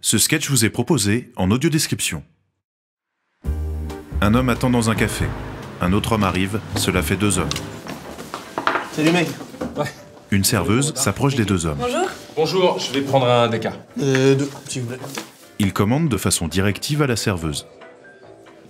Ce sketch vous est proposé en audio description. Un homme attend dans un café. Un autre homme arrive, cela fait deux hommes. Salut mec. Une serveuse s'approche des deux hommes. Bonjour. Bonjour, je vais prendre un déca. Euh, deux, s'il vous plaît. Il commande de façon directive à la serveuse.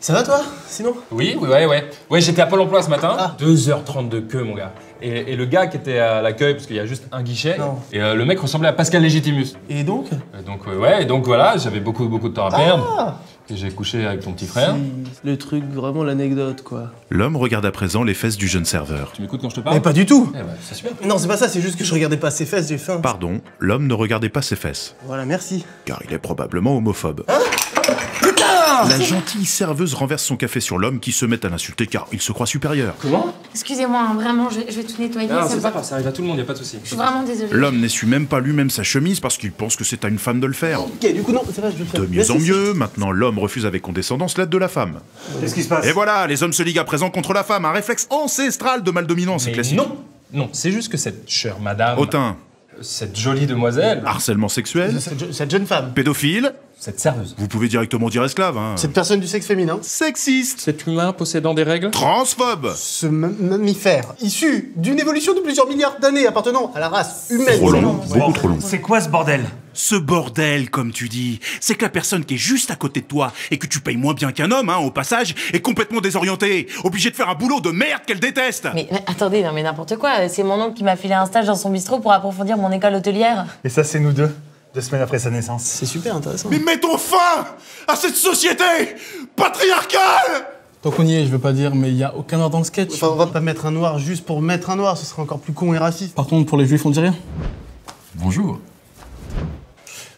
Ça va toi, sinon? Oui, oui, ouais, ouais. Ouais, j'étais à Pôle emploi ce matin. Ah. 2h30 de queue, mon gars. Et, et le gars qui était à l'accueil, parce qu'il y a juste un guichet, Non. et euh, le mec ressemblait à Pascal Légitimus. Et donc? Et donc, euh, ouais, et donc voilà, j'avais beaucoup, beaucoup de temps à perdre. Ah Et j'ai couché avec ton petit frère. Le truc, vraiment l'anecdote quoi. L'homme regarde à présent les fesses du jeune serveur. Tu m'écoutes quand je te Mais parle pas du tout Eh ben, c'est super. Non, c'est pas ça, c'est juste que je regardais pas ses fesses, j'ai faim. Pardon, l'homme ne regardait pas ses fesses, Voilà, merci. car il est probablement homophobe. La gentille serveuse renverse son café sur l'homme qui se met à l'insulter car il se croit supérieur. Comment? Excusez-moi, hein, vraiment, je, je vais tout nettoyer. Non, ça c'est va. pas grave, ça arrive à tout le monde, y a pas de souci. Je suis vraiment désolée. L'homme n'essuie même pas lui-même sa chemise parce qu'il pense que c'est à une femme de le faire. Ok, du coup, non, c'est vrai, je vais le faire. De mieux en mieux, maintenant l'homme refuse avec condescendance l'aide de la femme. Qu'est-ce qui se passe? Et voilà, les hommes se liguent à présent contre la femme, un réflexe ancestral de mal dominant, c'est classique. non Non, c'est juste que cette chère madame, Hautain, cette jolie demoiselle, harcèlement sexuel, cette jeune femme. pédophile, cette serveuse, vous pouvez directement dire esclave, hein. Cette personne du sexe féminin. Sexiste, cet humain possédant des règles? Transphobe, Ce ma- mammifère, issu d'une évolution de plusieurs milliards d'années appartenant à la race humaine. Trop long, trop long. C'est quoi ce bordel? Ce bordel, comme tu dis, c'est que la personne qui est juste à côté de toi et que tu payes moins bien qu'un homme, hein, au passage, est complètement désorientée, obligée de faire un boulot de merde qu'elle déteste. Mais, mais attendez, non mais n'importe quoi, c'est mon oncle qui m'a filé un stage dans son bistrot pour approfondir mon école hôtelière. Et ça, c'est nous deux, deux semaines après sa naissance. C'est super intéressant. Mais mettons fin à cette société patriarcale Tant qu'on y est, je veux pas dire, mais il y a aucun ordre dans le sketch. Enfin, on va pas mettre un noir juste pour mettre un noir, ce serait encore plus con et raciste. Par contre, pour les juifs, on dit rien. Bonjour.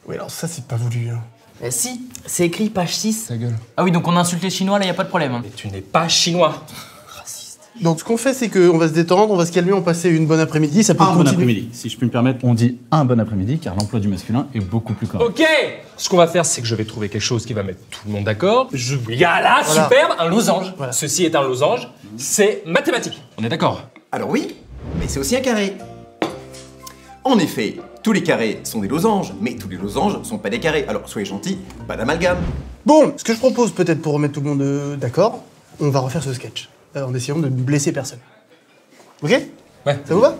Oui, alors ça, c'est pas voulu. hein. Bah si, c'est écrit page 6. Ta gueule. Ah oui, donc on insulte les Chinois, là y a pas de problème. hein. Mais tu n'es pas chinois. Donc, ce qu'on fait, c'est qu'on va se détendre, on va se calmer, on va passer une bonne après-midi. Ça peut Un bon continuer. après-midi. Si je puis me permettre, on dit un bon après-midi car l'emploi du masculin est beaucoup plus correct. Ok Ce qu'on va faire, c'est que je vais trouver quelque chose qui va mettre tout le monde d'accord. Je... Il y a là, Voilà. superbe, un losange. Voilà. Ceci est un losange. C'est mathématique. On est d'accord Alors oui, mais c'est aussi un carré. En effet, tous les carrés sont des losanges, mais tous les losanges sont pas des carrés. Alors soyez gentils, pas d'amalgame. Bon, ce que je propose, peut-être pour remettre tout le monde euh, d'accord, on va refaire ce sketch. Euh, en essayant de ne blesser personne. Ok? Ouais. Ça vous va?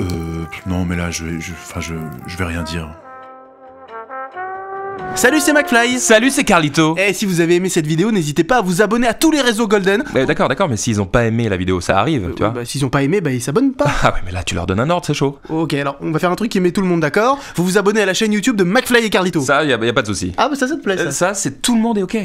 Euh, non mais là, je vais, je, enfin, je, je vais rien dire. Salut, c'est McFly Salut, c'est Carlito. Et si vous avez aimé cette vidéo, n'hésitez pas à vous abonner à tous les réseaux Golden. Mais d'accord, d'accord, mais s'ils ont pas aimé la vidéo, ça arrive, tu vois. Bah, S'ils ont pas aimé, bah ils s'abonnent pas. Ah ouais, mais là, tu leur donnes un ordre, c'est chaud. ok, alors on va faire un truc qui met tout le monde d'accord. Vous vous abonnez à la chaîne YouTube de McFly et Carlito. Ça, y a, y a pas de souci. Ah, bah ça, ça te plaît ça Euh, ça, c'est tout le monde est ok.